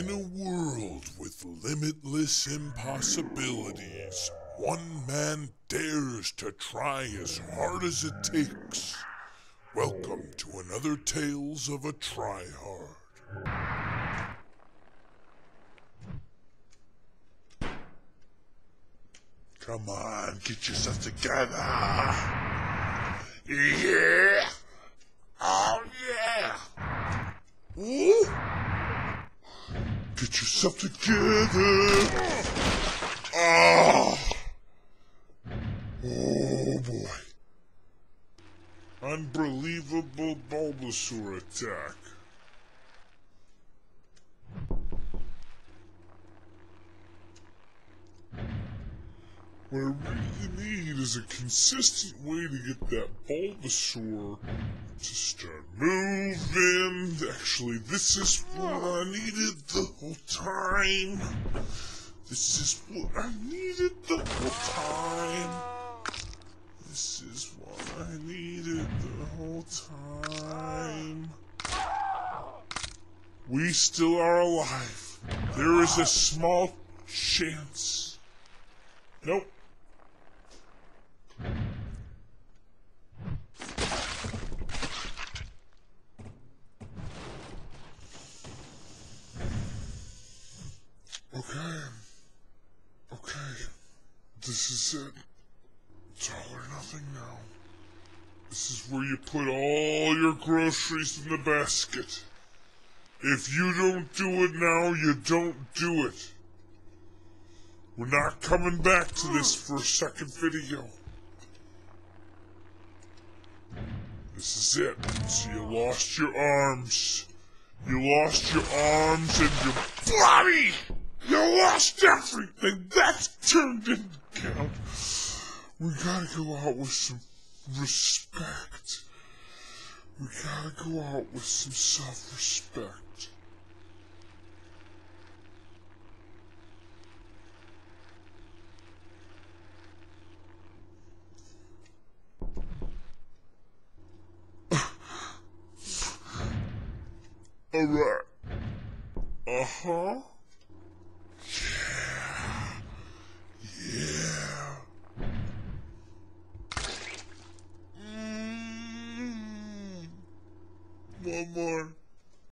In a world with limitless impossibilities, one man dares to try as hard as it takes. Welcome to another Tales of a Tryhard. Come on, get yourself together. Yeah. Oh yeah. Ooh. Get yourself together. Oh. Oh boy. Unbelievable Bulbasaur attack. What I really need is a consistent way to get that Bulbasaur to start moving. Actually, this is what I needed the whole time. This is what I needed the whole time. This is what I needed the whole time. We still are alive. There is a small chance. Nope. This is it. It's all or nothing now. This is where you put all your groceries in the basket. If you don't do it now, you don't do it. We're not coming back to this for a second video. This is it. So you lost your arms. You lost your arms and your body! You lost everything! That's turned into count. We gotta go out with some respect. We gotta go out with some self-respect. Alright. Uh-huh. one more.